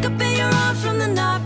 wake up in your arms from the night.